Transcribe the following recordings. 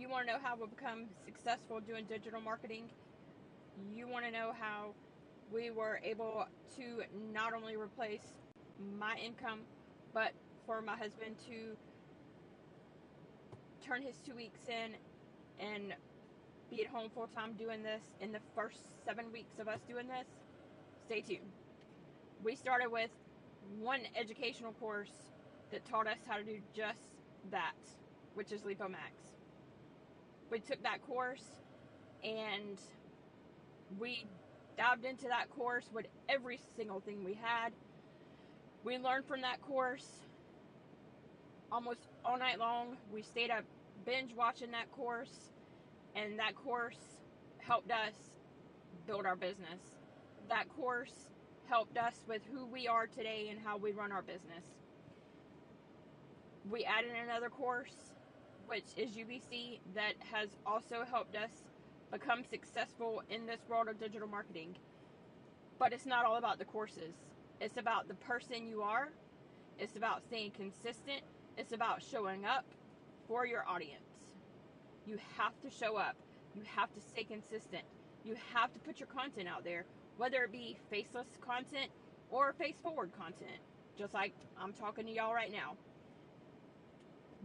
You want to know how we become successful doing digital marketing? You want to know how we were able to not only replace my income, but for my husband to turn his two weeks in and be at home full time doing this in the first seven weeks of us doing this, stay tuned. We started with one educational course that taught us how to do just that, which is LepoMax. We took that course and we dived into that course with every single thing we had. We learned from that course almost all night long. We stayed up binge watching that course, and that course helped us build our business. That course helped us with who we are today and how we run our business. We added another course, which is UBC, that has also helped us become successful in this world of digital marketing. But it's not all about the courses, it's about the person you are, it's about staying consistent, it's about showing up for your audience. You have to show up, you have to stay consistent, you have to put your content out there, whether it be faceless content or face forward content, just like I'm talking to y'all right now.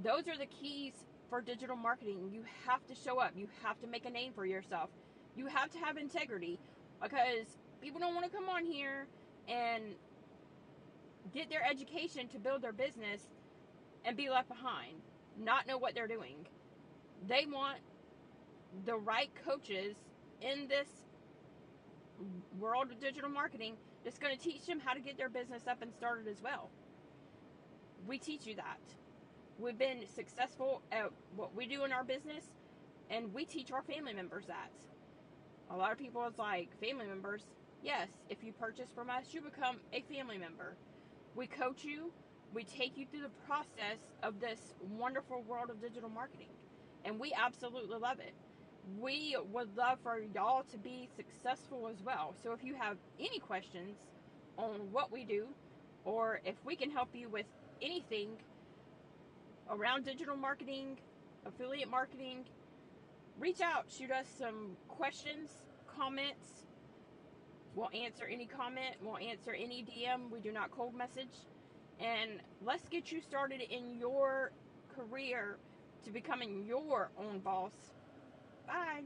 Those are the keys for digital marketing. You have to show up. You have to make a name for yourself. You have to have integrity because people don't want to come on here and get their education to build their business and be left behind, not know what they're doing. They want the right coaches in this world of digital marketing that's going to teach them how to get their business up and started as well. We teach you that we've been successful at what we do in our business and we teach our family members that. A lot of people is like family members? Yes if you purchase from us you become a family member. We coach you we take you through the process of this wonderful world of digital marketing and we absolutely love it. We would love for y'all to be successful as well. So if you have any questions on what we do or if we can help you with anything around digital marketing, affiliate marketing, reach out, shoot us some questions, comments. We'll answer any comment, we'll answer any DM. We do not cold message. And let's get you started in your career to becoming your own boss. Bye.